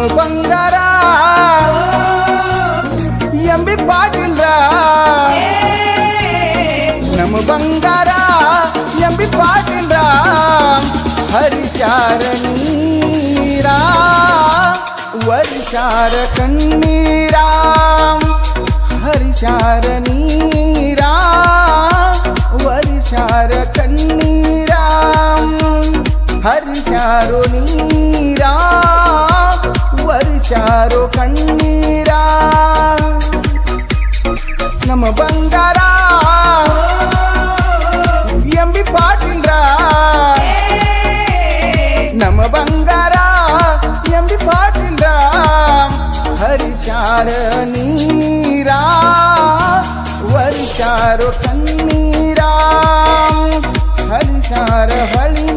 ನಮ್ಮ ಬಂಗಾರ ಎಂಬಿ ಪಾಟೀಲ್ರ ನಮ್ಮ ಬಂಗಾರ ಎಂಬಿ ಪಾಟೀಲ್ರ ಹರಿಶಾರ ನೀರ ವರ್ಷಾರ ಕಣ್ಣೀರ ಹರಿಶಾರ ವರ್ಷಾರೋ ಕಣ್ಣೀರ ನಮ್ಮ ಬಂಗಾರ ಎಂಬಿ ಪಾಟೀಲ್ರ ನಮ್ಮ ಬಂಗಾರ ಎಂಬಿ ಪಾಟೀಲ್ರ ಹರಿಸಾರ ನೀರ ವರ್ಷಾರೋ ಕಣ್ಣೀರ ಹರಿಸಾರ ಹಳಿ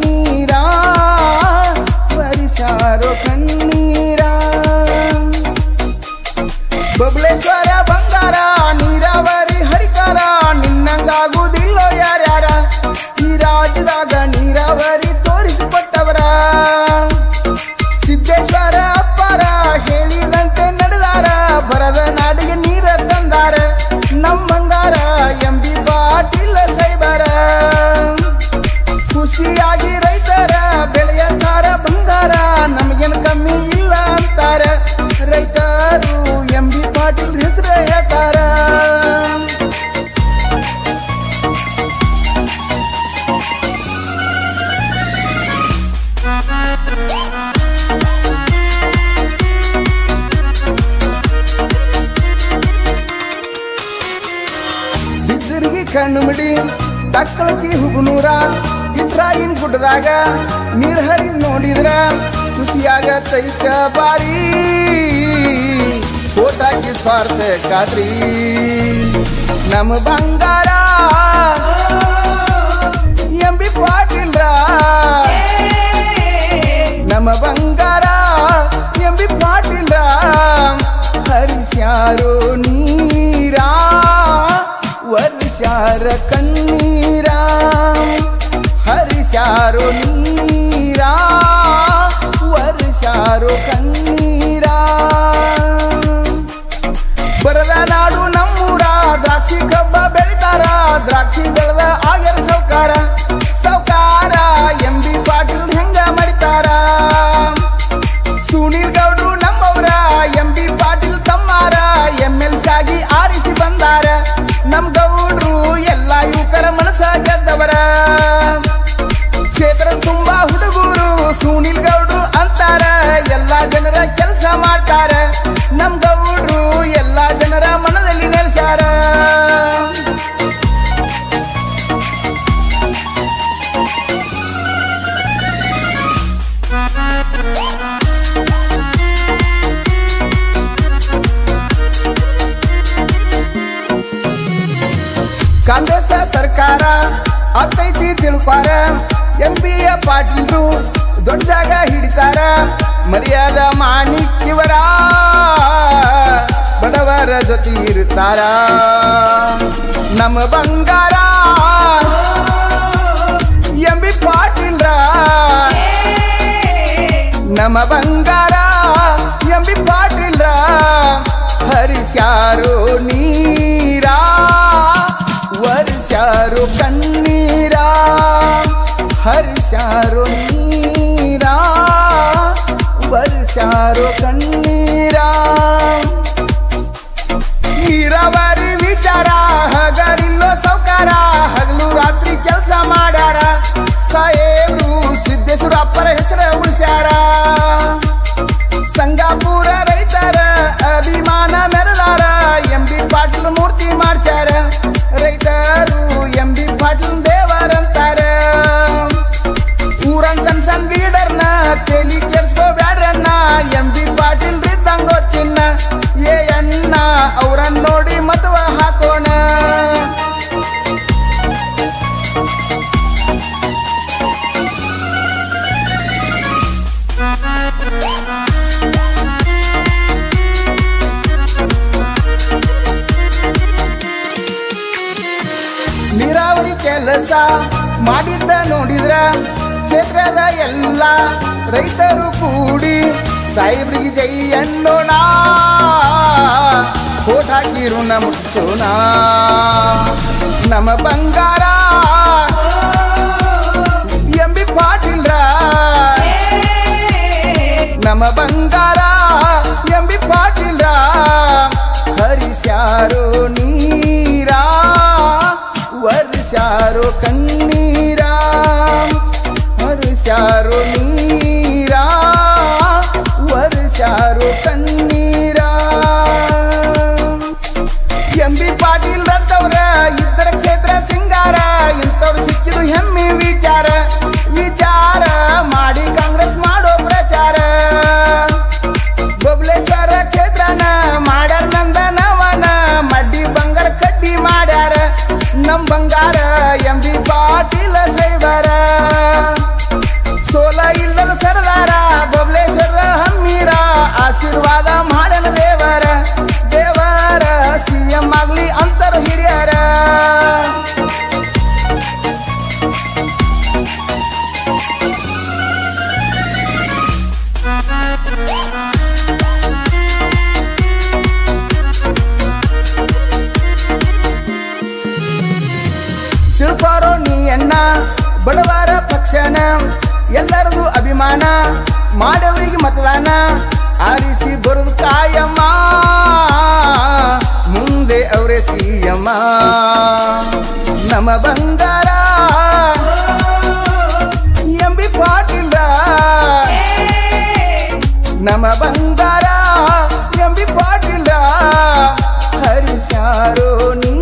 ಬಿದ್ದರಿಗೆ ಕಣ್ಣು ಮಿಡಿ ತಕ್ಕಳಕಿ ಹುಗುನೂರ ಇಟ್ರಾಯಿನ್ ಗುಡ್ಡದಾಗ ನೀರ್ ಹರಿ ನೋಡಿದ್ರ ಖುಷಿಯಾಗತೈತ ಬಾರಿ. ಓಟಾಕಿ ಸ್ವಾರ್ಥ ಕಾತ್ರಿ ನಮ್ಮ ಬಂಗಾರ ಎಂಬಿ ಪಾಟಿಲ್ರ. ನಮ್ಮ ಬಂಗಾರ ಎಂಬಿ ಪಾಟಿಲ್ರ. ಹರಿಸ್ಯಾರೋ ನೀರ ವರ್ಷಾರ ಕಣ್ಣೀರ ಹರಿಸ್ಯಾರೋ ನೀರ ವರ್ಷಾರು ಕಣ್ಣೀರ. ಆಗ್ತೈತಿ ತಿಳ್ಪಾರ. ಎಂ ಪಿ ಪಾಟೀಲ್ರು ದೊಡ್ಡ ಜಾಗ ಹಿಡಿತಾರ. ಮರ್ಯಾದ ಮಾಣಿಕ್ಯವರ ಬಡವರ ಜೊತೆ ಇರ್ತಾರ. ನಮ್ಮ ಬಂಗಾರ ಎಂ ಬಿ ಪಾಟೀಲ್ರ. ನಮ್ಮ ಬಂಗಾರ ಹರಿಸ್ಯಾರೋ ಕೆಲಸ ಮಾಡಿದ್ದ ನೋಡಿದ್ರ ಕ್ಷೇತ್ರದ ಎಲ್ಲ ರೈತರು ಕೂಡಿ ಸಾಹೇಬ್ರಿಗೆ ಜೈ ಅಣ್ಣೋಣ ಓಟ್ ಹಾಕಿರು ಋಣ ನಮ್ಮ ಬಂಗಾರ ಎಂಬಿ ನಮ್ಮ ಬಂಗಾರ me. ಎಲ್ಲರದು ಅಭಿಮಾನ ಮಾಡವರಿಗೆ ಮತದಾನ, ಆರಿಸಿ ಬರುದು ಕಾಯಮ್ಮ. ಮುಂದೆ ಅವರೇ ಸಿಯಮ್ಮ. ನಮ ಬಂಗಾರ, ಎಂಬಿ ಪಾಟಿಲ್ಲ ನಮ್ಮ ಬಂಗಾರ, ಎಂಬಿ ಪಾಟಿಲ್ಲ ಹರಿಸಾರೋ ನೀ